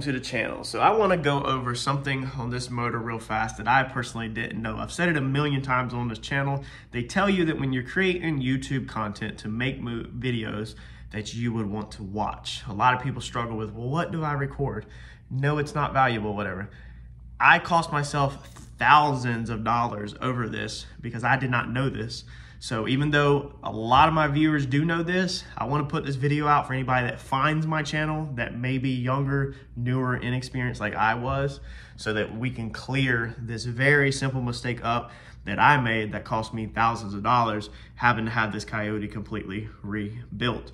welcome to the channel. So I wanna go over something on this motor real fast that I personally didn't know. I've said it a million times on this channel. They tell you that when you're creating YouTube content to make videos that you would want to watch. A lot of people struggle with, well, what do I record? No, it's not valuable, whatever. I cost myself thousands of dollars over this because I did not know this. So even though a lot of my viewers do know this, I wanna put this video out for anybody that finds my channel that may be younger, newer, inexperienced like I was, so that we can clear this very simple mistake up that I made that cost me thousands of dollars having to have this Coyote completely rebuilt.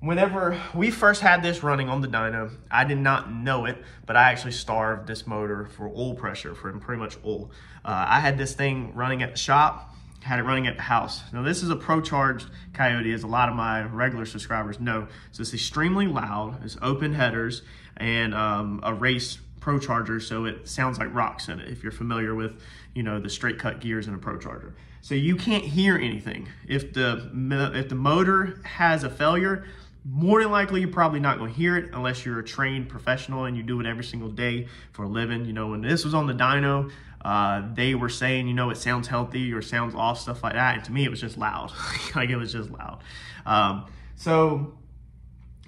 Whenever we first had this running on the dyno, I did not know it, but I actually starved this motor for oil pressure, for pretty much oil. Uh, I had this thing running at the shop, had it running at the house. Now this is a pro-charged Coyote, as a lot of my regular subscribers know. So it's extremely loud, it's open headers, and um, a race ProCharger, so it sounds like rocks in it, if you're familiar with, you know, the straight cut gears in a ProCharger. So you can't hear anything. If the, if the motor has a failure, more than likely you're probably not going to hear it unless you're a trained professional and you do it every single day for a living. You know, when this was on the dyno, uh, they were saying, you know, it sounds healthy or sounds off, stuff like that. And to me, it was just loud. like it was just loud. Um, so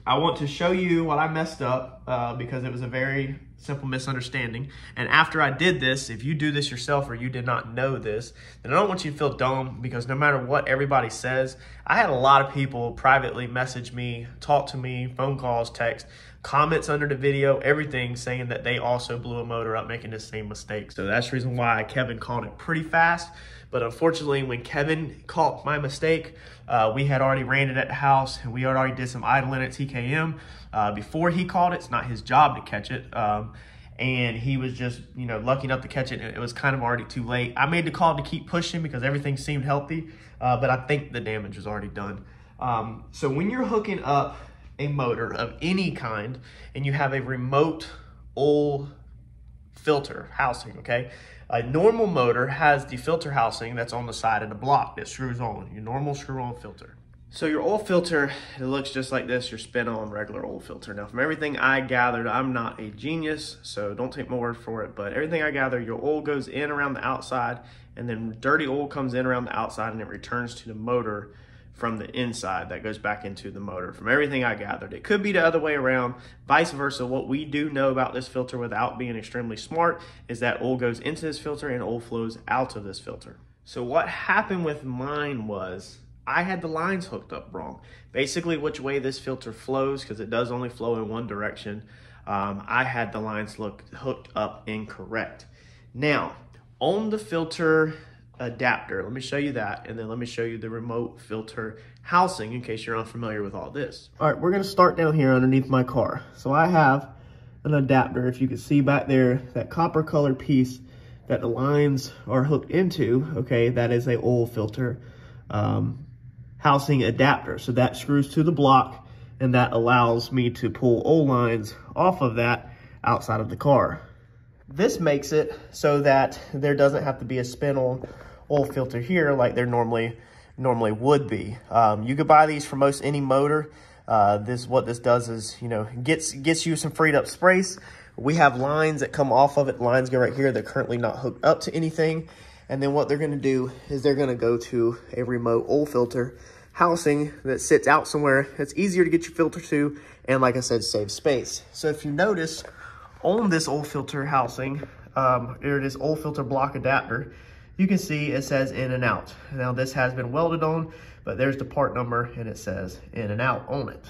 I want to show you what I messed up uh, because it was a very simple misunderstanding. And after I did this, if you do this yourself or you did not know this, then I don't want you to feel dumb because no matter what everybody says, I had a lot of people privately message me, talk to me, phone calls, text, comments under the video, everything saying that they also blew a motor up making the same mistake. So that's the reason why Kevin caught it pretty fast. But unfortunately, when Kevin caught my mistake, uh, we had already ran it at the house and we had already did some idling at TKM. Uh, before he caught it, it's not his job to catch it. Um, and he was just, you know, lucky enough to catch it. It was kind of already too late. I made the call to keep pushing because everything seemed healthy, uh, but I think the damage was already done. Um, so when you're hooking up a motor of any kind and you have a remote oil filter housing, okay? A normal motor has the filter housing that's on the side of the block that screws on, your normal screw-on filter. So your oil filter, it looks just like this, your spin-on regular oil filter. Now from everything I gathered, I'm not a genius, so don't take my word for it, but everything I gather, your oil goes in around the outside and then dirty oil comes in around the outside and it returns to the motor from the inside that goes back into the motor from everything I gathered. It could be the other way around, vice versa. What we do know about this filter without being extremely smart is that oil goes into this filter and oil flows out of this filter. So what happened with mine was I had the lines hooked up wrong. Basically which way this filter flows, because it does only flow in one direction, um, I had the lines look, hooked up incorrect. Now, on the filter adapter. Let me show you that, and then let me show you the remote filter housing in case you're unfamiliar with all this. All right, we're gonna start down here underneath my car. So I have an adapter, if you can see back there, that copper colored piece that the lines are hooked into, okay, that is a oil filter um, housing adapter. So that screws to the block, and that allows me to pull oil lines off of that outside of the car. This makes it so that there doesn't have to be a spin on oil filter here like there normally normally would be. Um, you could buy these for most any motor. Uh, this what this does is, you know, gets gets you some freed up space. We have lines that come off of it. Lines go right here. They're currently not hooked up to anything. And then what they're going to do is they're going to go to a remote oil filter housing that sits out somewhere. It's easier to get your filter to, and like I said, save space. So if you notice on this oil filter housing, um, there it is oil filter block adapter, you can see it says in and out. Now this has been welded on, but there's the part number and it says in and out on it.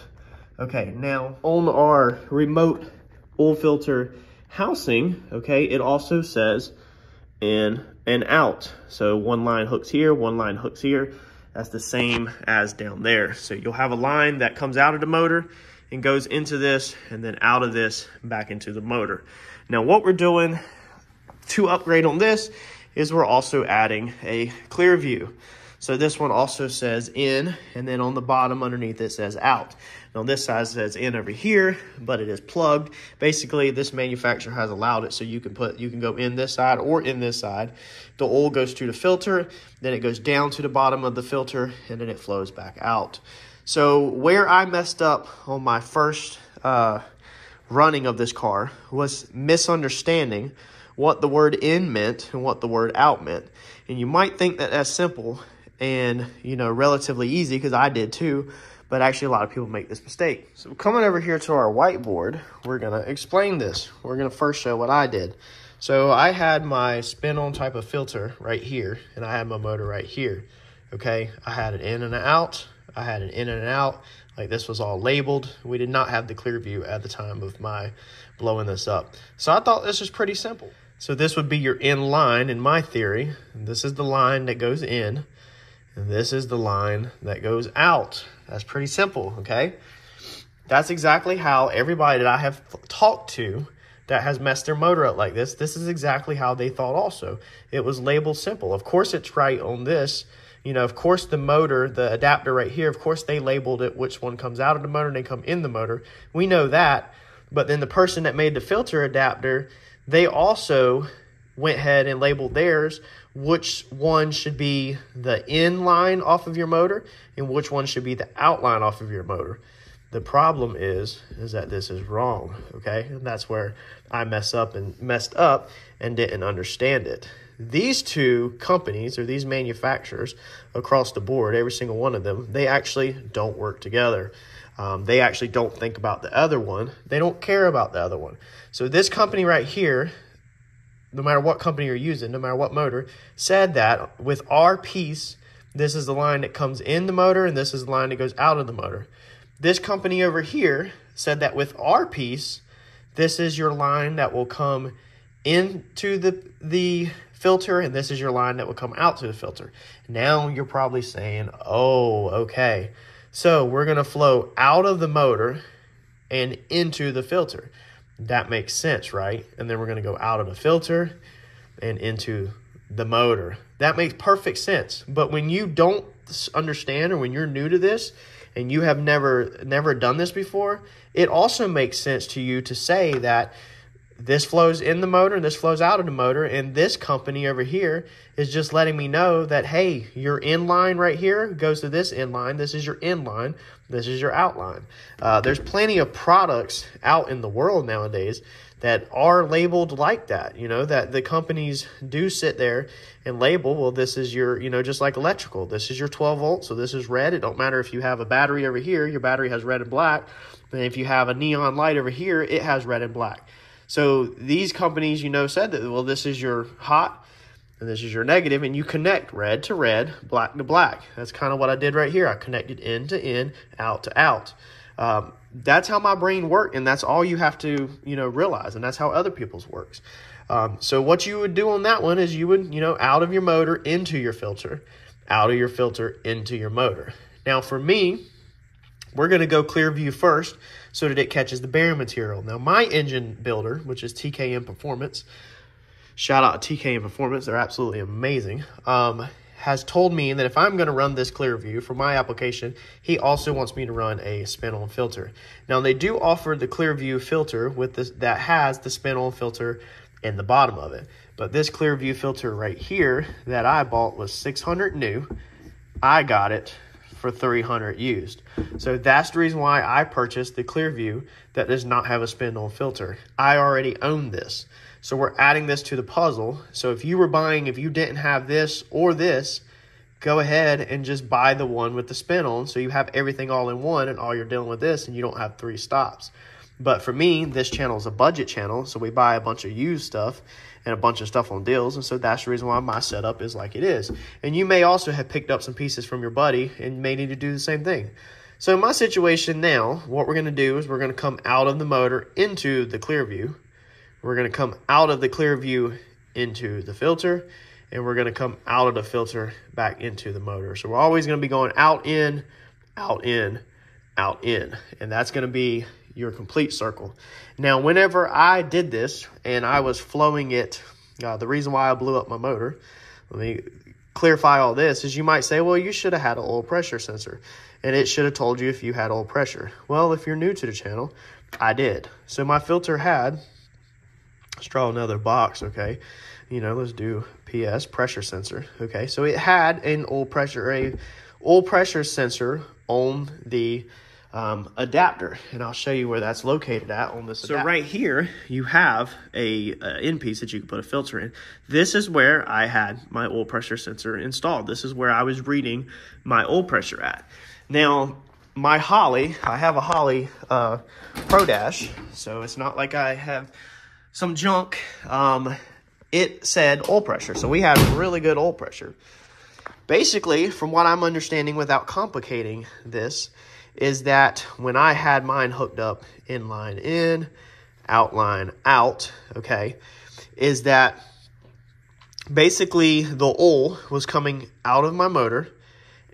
Okay, now on our remote oil filter housing, okay, it also says in and out. So one line hooks here, one line hooks here. That's the same as down there. So you'll have a line that comes out of the motor and goes into this and then out of this back into the motor. Now what we're doing to upgrade on this is we're also adding a Clearview. So this one also says in, and then on the bottom underneath it says out. Now this side says in over here, but it is plugged. Basically, this manufacturer has allowed it so you can put, you can go in this side or in this side. The oil goes through the filter, then it goes down to the bottom of the filter, and then it flows back out. So where I messed up on my first uh, running of this car was misunderstanding what the word in meant and what the word out meant. And you might think that that's simple and, you know, relatively easy because I did too, but actually a lot of people make this mistake. So coming over here to our whiteboard, we're going to explain this. We're going to first show what I did. So I had my spin-on type of filter right here, and I had my motor right here, okay? I had an in and an out. I had an in and an out. Like this was all labeled. We did not have the Clearview at the time of my blowing this up. So I thought this was pretty simple. So this would be your in line in my theory. This is the line that goes in, and this is the line that goes out. That's pretty simple, okay? That's exactly how everybody that I have talked to that has messed their motor up like this, this is exactly how they thought also. It was labeled simple. Of course it's right on this. You know, of course the motor, the adapter right here, of course they labeled it which one comes out of the motor and they come in the motor. We know that. But then the person that made the filter adapter, they also went ahead and labeled theirs which one should be the in line off of your motor and which one should be the outline off of your motor. The problem is, is that this is wrong, okay? And that's where I mess up and messed up and didn't understand it. These two companies or these manufacturers across the board, every single one of them, they actually don't work together. Um, they actually don't think about the other one. They don't care about the other one. So this company right here, no matter what company you're using, no matter what motor, said that with our piece, this is the line that comes in the motor and this is the line that goes out of the motor. This company over here said that with our piece, this is your line that will come into the, the filter and this is your line that will come out to the filter. Now you're probably saying, oh, okay. So we're going to flow out of the motor and into the filter. That makes sense, right? And then we're going to go out of the filter and into the motor. That makes perfect sense. But when you don't understand or when you're new to this, and you have never never done this before, it also makes sense to you to say that this flows in the motor and this flows out of the motor and this company over here is just letting me know that hey your in line right here goes to this in line this is your in line this is your outline. Uh, there's plenty of products out in the world nowadays that are labeled like that you know that the companies do sit there and label well this is your you know just like electrical this is your 12 volt so this is red it don't matter if you have a battery over here your battery has red and black and if you have a neon light over here it has red and black so these companies you know said that well this is your hot and this is your negative and you connect red to red black to black that's kind of what i did right here i connected in to in out to out um, that's how my brain works, and that's all you have to you know realize, and that's how other people's works. Um, so what you would do on that one is you would you know out of your motor into your filter, out of your filter into your motor. Now for me, we're going to go Clearview first so that it catches the bearing material. Now my engine builder, which is TKM Performance, shout out TKM Performance, they're absolutely amazing. Um, has told me that if I'm going to run this Clearview for my application, he also wants me to run a spin-on filter. Now they do offer the Clearview filter with this that has the spin-on filter in the bottom of it. But this Clearview filter right here that I bought was 600 new. I got it for 300 used. So that's the reason why I purchased the Clearview that does not have a spin-on filter. I already own this. So we're adding this to the puzzle. So if you were buying, if you didn't have this or this, go ahead and just buy the one with the spin on. So you have everything all in one and all you're dealing with this and you don't have three stops. But for me, this channel is a budget channel. So we buy a bunch of used stuff and a bunch of stuff on deals. And so that's the reason why my setup is like it is. And you may also have picked up some pieces from your buddy and may need to do the same thing. So in my situation now, what we're going to do is we're going to come out of the motor into the Clearview. We're going to come out of the Clearview into the filter and we're going to come out of the filter back into the motor. So we're always going to be going out, in, out, in, out, in. And that's going to be your complete circle. Now, whenever I did this and I was flowing it, uh, the reason why I blew up my motor, let me clarify all this, is you might say, well, you should have had an oil pressure sensor and it should have told you if you had oil pressure. Well, if you're new to the channel, I did. So my filter had Let's draw another box, okay? You know, let's do PS, pressure sensor, okay? So it had an oil pressure, a oil pressure sensor on the um, adapter, and I'll show you where that's located at on this. So adapter. right here, you have a, a end piece that you can put a filter in. This is where I had my oil pressure sensor installed. This is where I was reading my oil pressure at. Now, my Holley, I have a Holley uh, Pro Dash, so it's not like I have some junk. Um, it said oil pressure, so we had really good oil pressure. Basically, from what I'm understanding without complicating this, is that when I had mine hooked up inline in, outline out, okay, is that basically the oil was coming out of my motor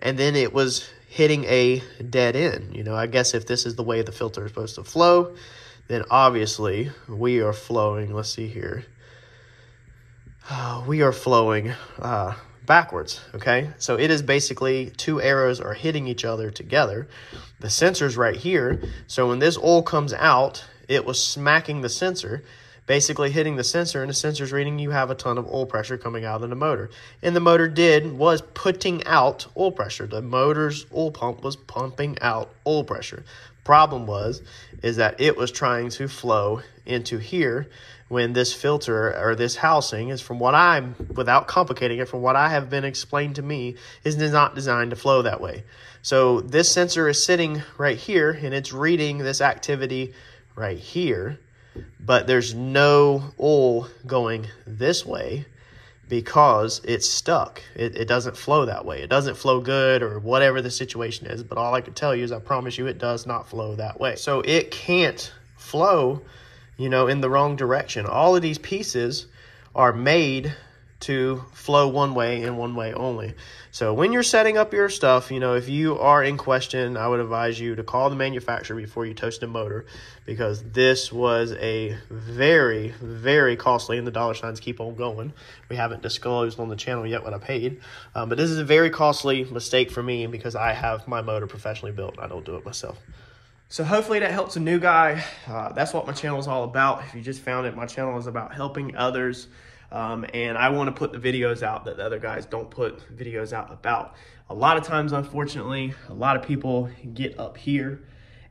and then it was hitting a dead end. You know, I guess if this is the way the filter is supposed to flow, then obviously we are flowing. Let's see here. Uh, we are flowing uh, backwards, okay? So it is basically two arrows are hitting each other together. The sensor's right here. So when this oil comes out, it was smacking the sensor basically hitting the sensor and the sensor's reading you have a ton of oil pressure coming out of the motor. And the motor did was putting out oil pressure. The motor's oil pump was pumping out oil pressure. Problem was is that it was trying to flow into here when this filter or this housing is from what I'm without complicating it from what I have been explained to me is not designed to flow that way. So this sensor is sitting right here and it's reading this activity right here but there's no oil going this way because it's stuck. It, it doesn't flow that way. It doesn't flow good or whatever the situation is. But all I can tell you is I promise you it does not flow that way. So it can't flow, you know, in the wrong direction. All of these pieces are made to flow one way and one way only. So when you're setting up your stuff, you know, if you are in question, I would advise you to call the manufacturer before you toast a motor because this was a very, very costly, and the dollar signs keep on going. We haven't disclosed on the channel yet what I paid, um, but this is a very costly mistake for me because I have my motor professionally built. I don't do it myself. So hopefully that helps a new guy. Uh, that's what my channel is all about. If you just found it, my channel is about helping others um, and I want to put the videos out that the other guys don't put videos out about. A lot of times, unfortunately, a lot of people get up here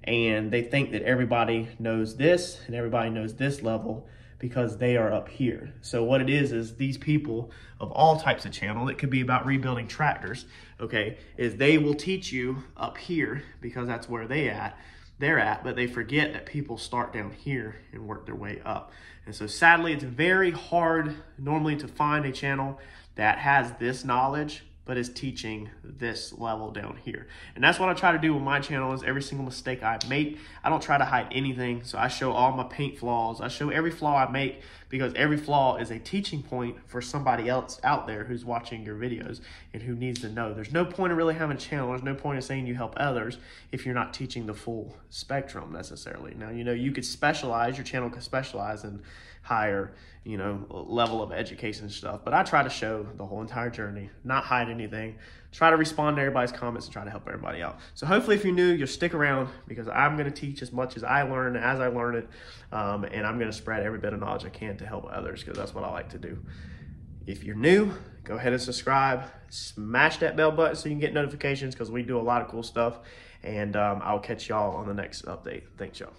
and they think that everybody knows this and everybody knows this level because they are up here. So what it is, is these people of all types of channel, it could be about rebuilding tractors, okay, is they will teach you up here because that's where they at they're at, but they forget that people start down here and work their way up. And so sadly, it's very hard normally to find a channel that has this knowledge but is teaching this level down here. And that's what I try to do with my channel is every single mistake I make, I don't try to hide anything. So I show all my paint flaws. I show every flaw I make because every flaw is a teaching point for somebody else out there who's watching your videos and who needs to know. There's no point in really having a channel. There's no point in saying you help others if you're not teaching the full spectrum necessarily. Now, you know, you could specialize, your channel could specialize in higher, you know, level of education stuff. But I try to show the whole entire journey, not hide anything, try to respond to everybody's comments and try to help everybody out. So hopefully if you're new, you'll stick around because I'm going to teach as much as I learn as I learn it. Um, and I'm going to spread every bit of knowledge I can to help others because that's what I like to do. If you're new, go ahead and subscribe. Smash that bell button so you can get notifications because we do a lot of cool stuff. And um, I'll catch y'all on the next update. Thanks, y'all.